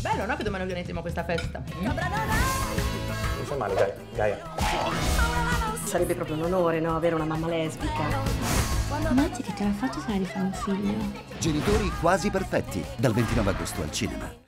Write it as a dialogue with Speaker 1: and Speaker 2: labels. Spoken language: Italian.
Speaker 1: Bello, no? Che domani organizziamo questa festa.
Speaker 2: Non fa male, dai, Gaia.
Speaker 3: Sarebbe proprio un onore, no? Avere una mamma lesbica.
Speaker 4: Immagini che te l'ha fatto sarà di fare un figlio.
Speaker 5: Genitori quasi perfetti, dal 29 agosto al cinema.